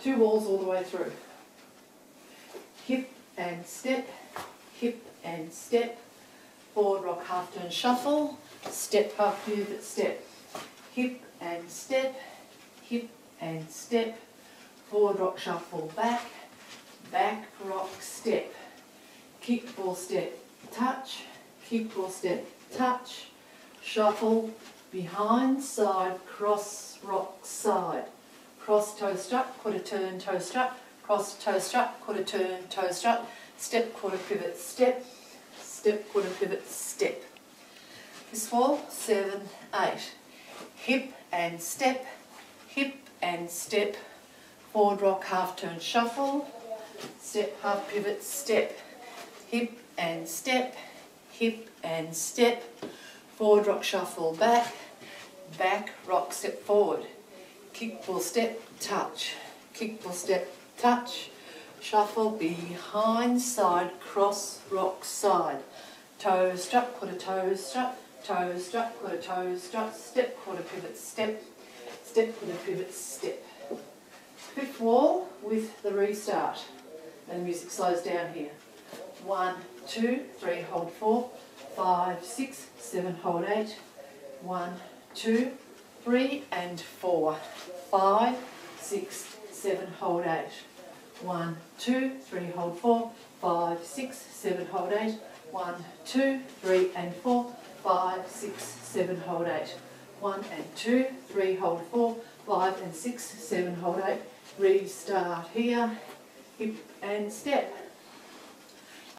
two walls all the way through. Hip and step, hip and step, forward rock half turn shuffle, step half pivot step, hip and step, hip and step, forward rock shuffle back, back rock step, kick ball step, touch, kick ball step, touch, shuffle, behind side, cross rock side, cross toe strut, quarter turn toe strut, cross toe strut, quarter turn toe strut, step quarter pivot step, step quarter pivot step. This wall, seven, eight. Hip and step, hip and step, forward rock half turn shuffle, step half pivot step, hip and step, hip and step, forward rock shuffle back, back rock step forward, kick ball step touch, kick ball step touch, shuffle behind side cross rock side, toe strut quarter toe strut, toe strut quarter toe strut, step quarter pivot step, step quarter pivot step. Fifth wall with the restart. And the music slows down here. One, two, three, hold four, five, six, seven, hold eight. One, two, three, and four. Five, six, seven, hold eight. One, two, three, hold four, five, six, seven, hold eight. One, two, three, and four, five, six, seven, hold eight. One and two, three, hold four, five and six, seven, hold eight. Restart here, hip and step.